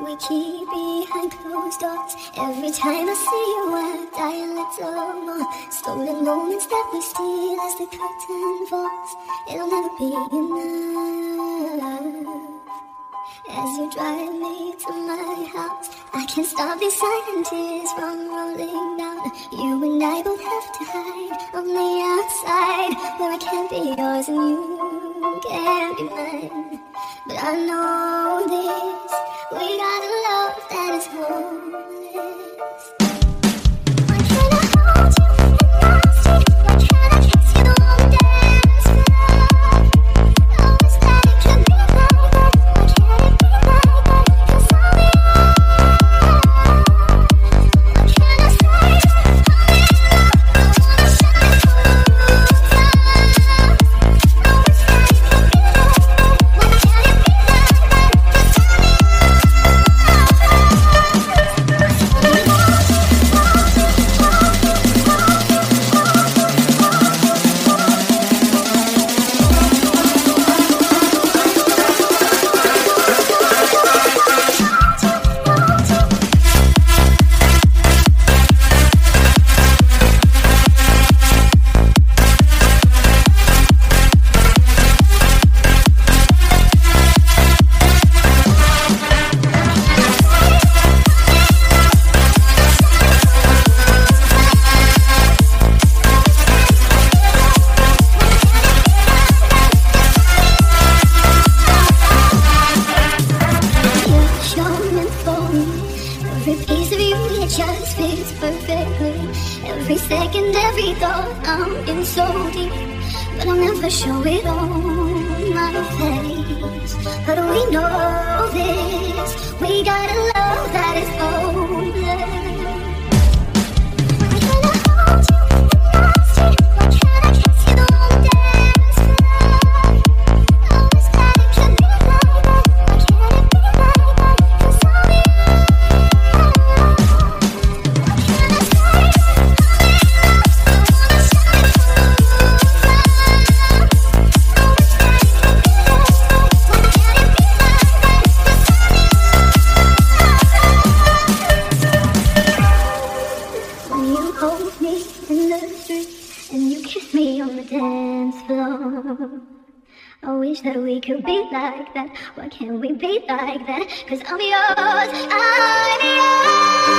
we keep behind closed doors. Every time I see you, I die a little more. Stolen moments that we steal as the curtain falls. It'll never be enough. As you drive me to my house, I can't stop these silent tears from rolling down. You and I both have to hide on the outside, where I can't be yours and you can't be mine. But I know this, we got a love that is homeless. Showing for me every piece of you, it just fits perfectly. Every second, every thought, I'm in so deep, but I'll never show it on my face. But we know this, we gotta love hold me in the street and you kiss me on the dance floor. I wish that we could be like that. Why can't we be like that? Cause I'm yours, I'm yours.